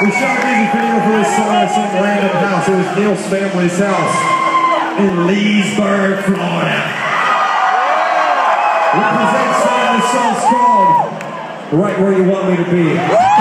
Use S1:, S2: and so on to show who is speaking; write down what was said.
S1: We shot a music video for this song at some random house. It was Neil's family's house in Leesburg, Florida. Represents that. This song's called Right Where You Want Me to Be.